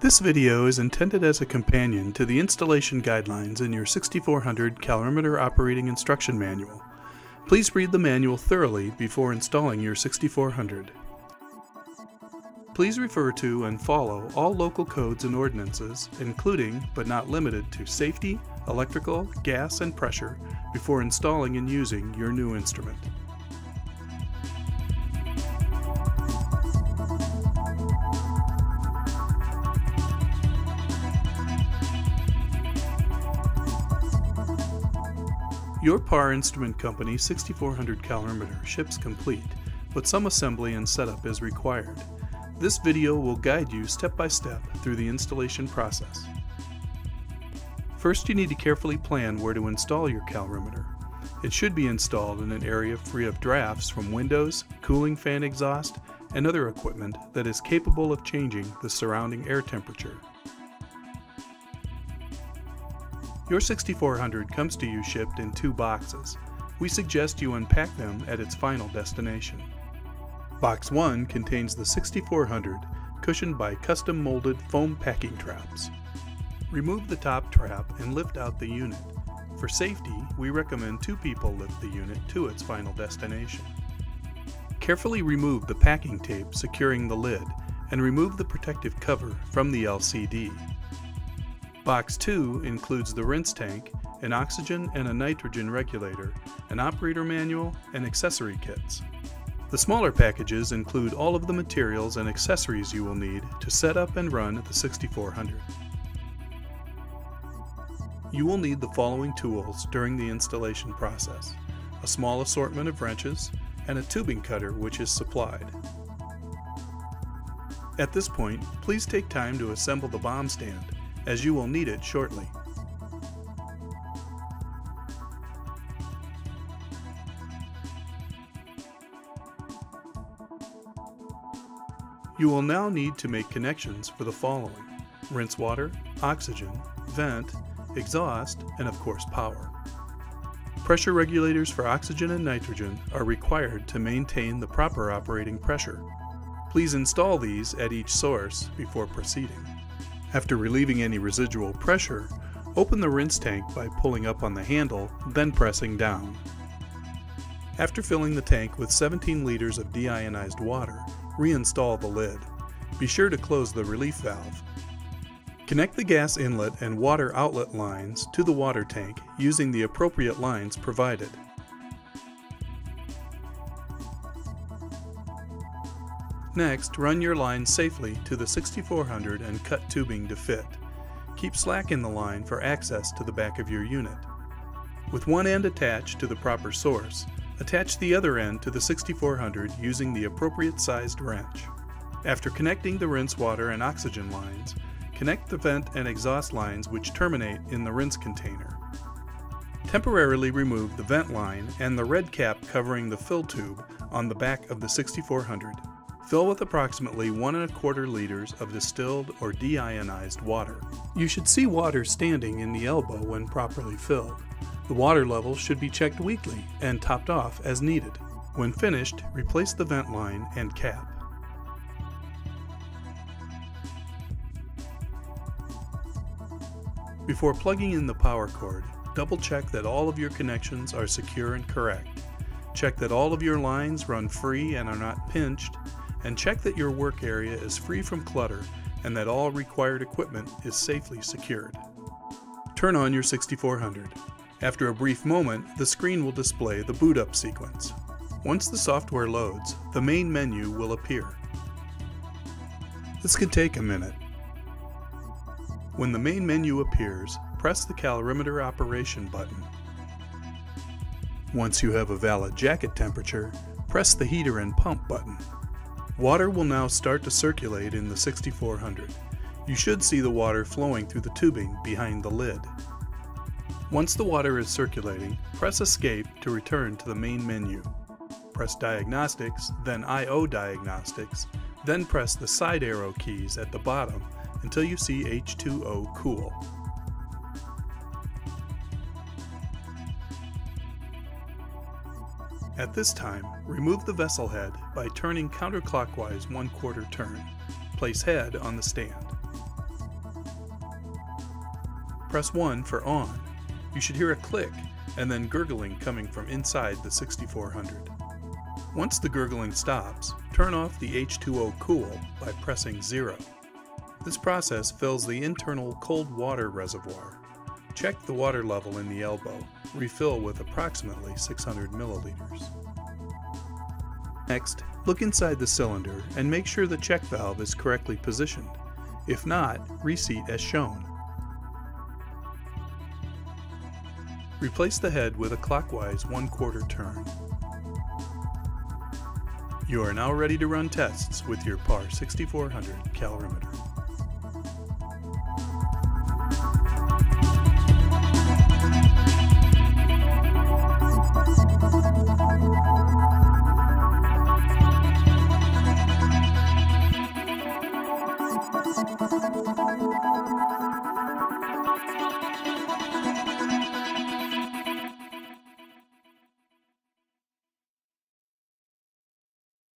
This video is intended as a companion to the installation guidelines in your 6400 calorimeter operating instruction manual. Please read the manual thoroughly before installing your 6400. Please refer to and follow all local codes and ordinances, including, but not limited to, safety, electrical, gas, and pressure before installing and using your new instrument. Your Parr Instrument Company 6400 calorimeter ships complete, but some assembly and setup is required. This video will guide you step by step through the installation process. First you need to carefully plan where to install your calorimeter. It should be installed in an area free of drafts from windows, cooling fan exhaust, and other equipment that is capable of changing the surrounding air temperature. Your 6400 comes to you shipped in two boxes. We suggest you unpack them at its final destination. Box 1 contains the 6400 cushioned by custom molded foam packing traps. Remove the top trap and lift out the unit. For safety, we recommend two people lift the unit to its final destination. Carefully remove the packing tape securing the lid and remove the protective cover from the LCD. Box 2 includes the rinse tank, an oxygen and a nitrogen regulator, an operator manual, and accessory kits. The smaller packages include all of the materials and accessories you will need to set up and run the 6400. You will need the following tools during the installation process. A small assortment of wrenches and a tubing cutter which is supplied. At this point, please take time to assemble the bomb stand as you will need it shortly. You will now need to make connections for the following. Rinse water, oxygen, vent, exhaust, and of course power. Pressure regulators for oxygen and nitrogen are required to maintain the proper operating pressure. Please install these at each source before proceeding. After relieving any residual pressure, open the rinse tank by pulling up on the handle, then pressing down. After filling the tank with 17 liters of deionized water, reinstall the lid. Be sure to close the relief valve. Connect the gas inlet and water outlet lines to the water tank using the appropriate lines provided. Next, run your line safely to the 6400 and cut tubing to fit. Keep slack in the line for access to the back of your unit. With one end attached to the proper source, attach the other end to the 6400 using the appropriate sized wrench. After connecting the rinse water and oxygen lines, connect the vent and exhaust lines which terminate in the rinse container. Temporarily remove the vent line and the red cap covering the fill tube on the back of the 6400. Fill with approximately one and a quarter liters of distilled or deionized water. You should see water standing in the elbow when properly filled. The water level should be checked weekly and topped off as needed. When finished, replace the vent line and cap. Before plugging in the power cord, double check that all of your connections are secure and correct. Check that all of your lines run free and are not pinched, and check that your work area is free from clutter and that all required equipment is safely secured. Turn on your 6400. After a brief moment, the screen will display the boot up sequence. Once the software loads, the main menu will appear. This can take a minute. When the main menu appears, press the calorimeter operation button. Once you have a valid jacket temperature, press the heater and pump button. Water will now start to circulate in the 6400. You should see the water flowing through the tubing behind the lid. Once the water is circulating, press Escape to return to the main menu. Press Diagnostics, then I.O. Diagnostics, then press the side arrow keys at the bottom until you see H2O Cool. At this time, remove the vessel head by turning counterclockwise one quarter turn. Place head on the stand. Press 1 for on. You should hear a click and then gurgling coming from inside the 6400. Once the gurgling stops, turn off the H2O Cool by pressing 0. This process fills the internal cold water reservoir. Check the water level in the elbow. Refill with approximately 600 milliliters. Next, look inside the cylinder and make sure the check valve is correctly positioned. If not, reseat as shown. Replace the head with a clockwise 1 quarter turn. You are now ready to run tests with your Parr 6400 calorimeter. どどどどどどどどどどどどどどど。